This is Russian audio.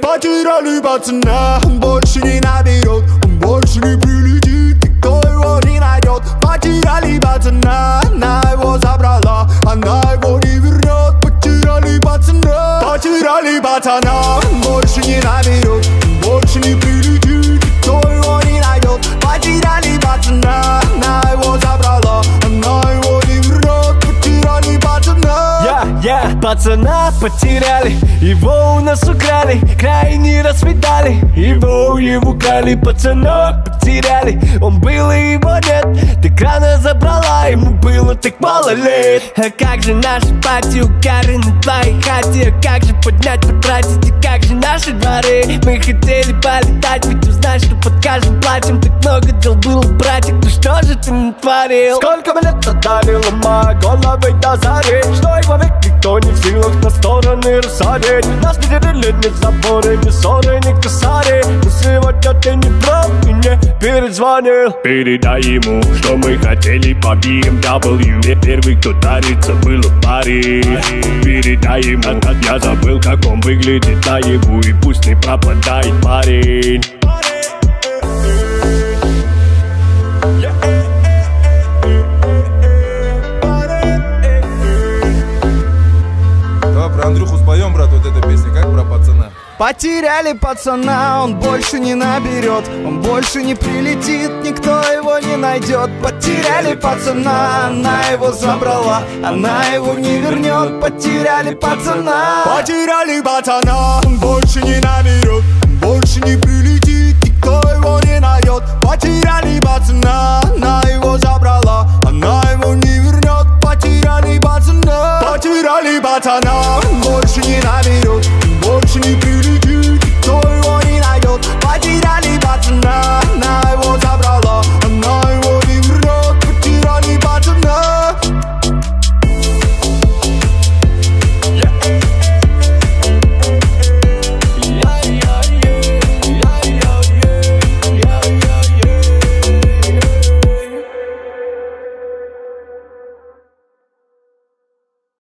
Потеряли пацана, он больше не наберет Он больше не прилетит, никто его не найдет Потеряли пацана, она его забрала Она его не вернет Потеряли пацана Потеряли пацана, он больше не наберет пацана потеряли Его у нас украли, край не расцветали Его, его украли, пацана потеряли. Он был и его нет, ты крана забрала Ему было так мало лет. А как же наши пати укары на твоей хате? А как же поднять, потратить и как же наши дворы? Мы хотели полетать, ведь узнать, что под каждым платьем Так много дел было, братик, ну что же ты натворил? Сколько мы лет отдали, ломая головы до зари? Что их вовек никто не в силах на стороны рассадить Нас не делили ни заборы, ни ссоры, ни косари. Но сегодня ты не прав и не перезвонил. Передай ему, что мы хотели по BMW Первый, кто дарится, был в паре Передай ему, я забыл, как он выглядит наяву. И пусть не пропадает парень Андрюху споем, брат, вот эта песня, как про пацана. Потеряли пацана, он больше не наберет Он больше не прилетит, никто его не найдет. Потеряли пацана, она его забрала Она его не вернет, потеряли пацана. Потеряли пацана, он больше не наберет вернет, потеряли пацана Потеряли пацана, он больше не наберет